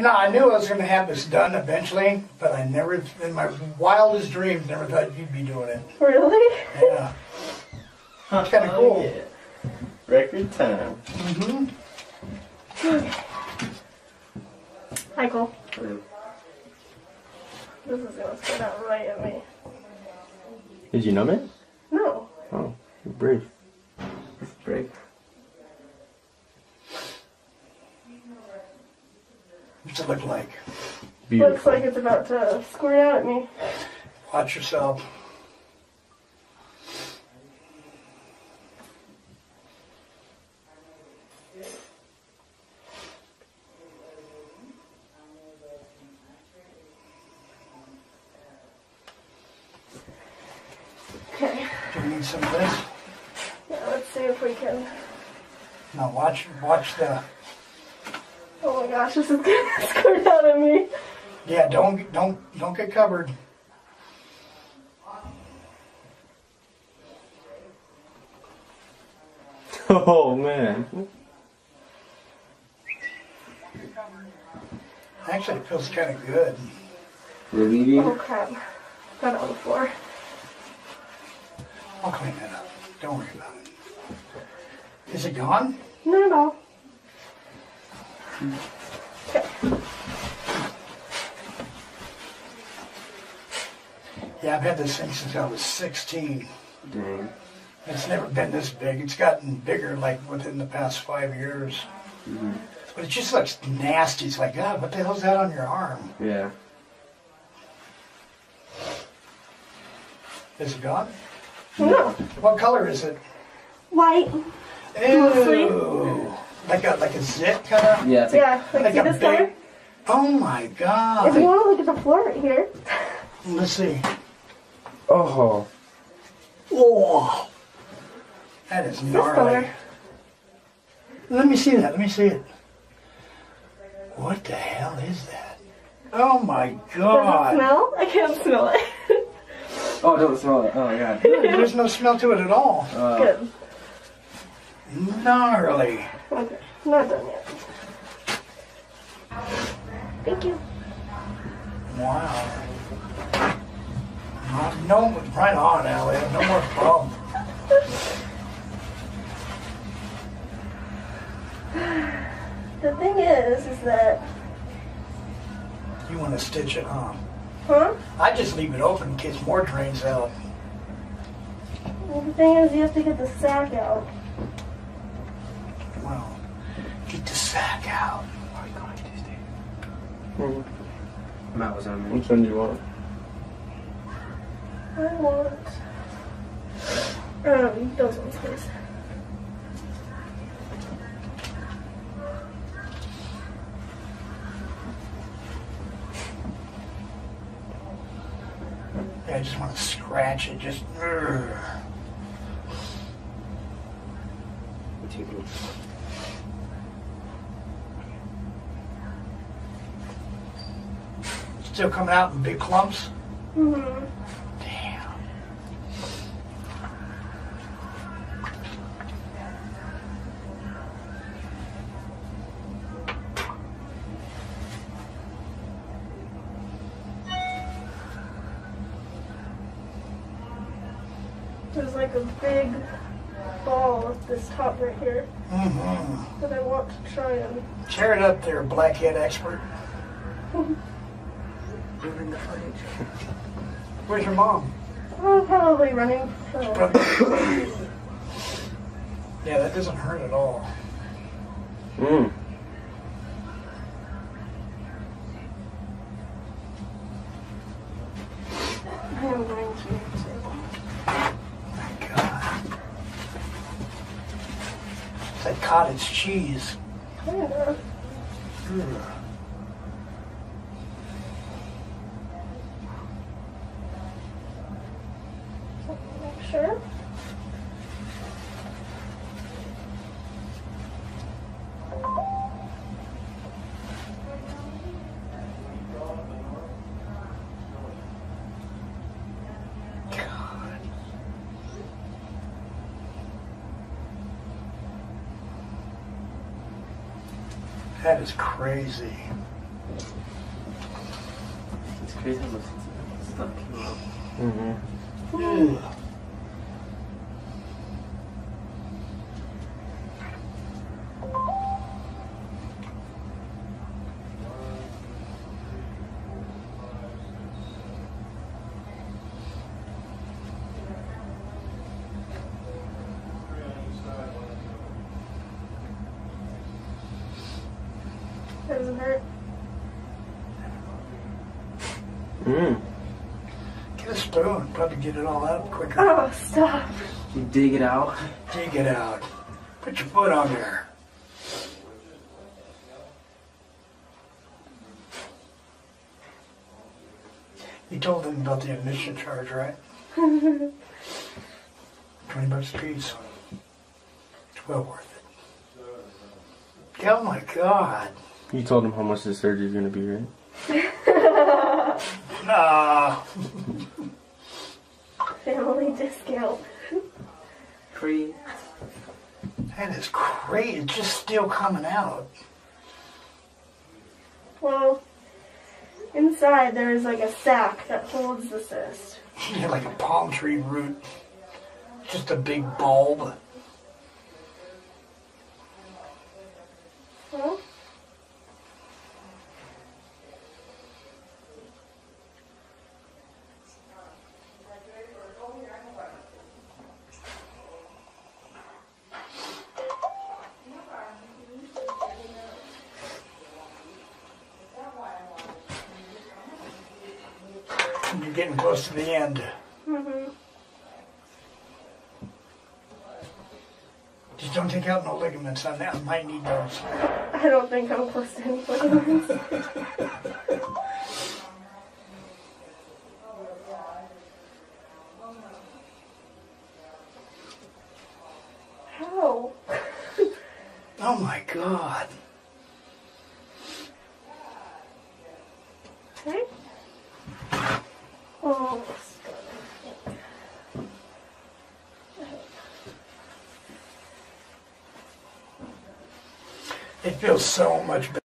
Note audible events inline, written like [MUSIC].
You know, I knew I was going to have this done eventually, but I never, in my wildest dreams, never thought you'd be doing it. Really? Yeah. It's kind of cool. Oh, yeah. Record time. hmm Hi, Cole. This is gonna spit out right at me. Did you numb it? No. Oh, you're brave. Brave. What's it look like? Beautiful. Looks like it's about to squirt out at me. Watch yourself. Okay. Do we need some of this? Yeah, let's see if we can. Now watch, watch the. Oh my gosh, this is gonna [LAUGHS] squirt out at me. Yeah, don't, don't, don't get covered. [LAUGHS] Oh man. Actually, it feels kind of good. Relieving. Oh crap. Got it on the floor. I'll clean that up. Don't worry about it. Is it gone? Not at all. Hmm. Okay. Yeah, I've had this thing since I was 16. Dang. It's never been this big. It's gotten bigger like within the past five years. Mm-hmm. But it just looks nasty. It's like, God, what the hell's that on your arm? Yeah. Is it gone? No. What color is it? White. Ew. Like a like a zit kind of. Yeah. It's Yeah, like, Like see a this big- color? Oh my god. If you want to look at the floor right here. Let's see. oh. Oh, that is This gnarly. color. Let me see that. Let me see it. What the hell is that? Oh my Does it God. smell? I can't smell it. Oh, don't smell it. Oh god. There's no smell to it at all. Uh, Good. Gnarly. Okay. Not done yet. Thank you. Wow. Uh, No, right on, Ellie. No more [LAUGHS] problem. The thing is, is that, You want to stitch it, huh? huh? I just leave it open in case more drains out. Well, the thing is, you have to get the sack out. Well, get the sack out. hmm. Matt was on me. Which one do you want? I want, um, those ones, please. I just want to scratch it. Just. Ugh. Take a look. Still coming out in big clumps. Mm-hmm. Damn. There's like a big ball at this top right here Mm-hmm. that I want to try and. Tear it up there, blackhead expert. [LAUGHS] [LAUGHS] Where's your mom? Oh, probably running. So. [COUGHS] yeah, that doesn't hurt at all. Mm. I am going to. My God. It's like cottage cheese. Kinda. Ugh. Make sure. That is crazy. It's crazy how much stuff came out. Mm-hmm. Hurt. Mm. Get a spoon, probably get it all out quicker. Oh, stop. You dig it out. Dig it out. Put your foot on there. You told them about the admission charge, right? [LAUGHS] Twenty bucks a piece. It's well worth it. Oh my God. You told him how much the surgery is gonna be, right? [LAUGHS] Ah, Family discount. Free. that is great. It's just still coming out. Well, inside there is like a sac that holds the cyst. [LAUGHS] Yeah, like a palm tree root. Just a big bulb. Well, You're getting close to the end. Mm -hmm. Just don't take out no ligaments on that. I might need those. I don't think I'm close to any ligaments. How? Oh my God. Okay. Oh, It feels so much better.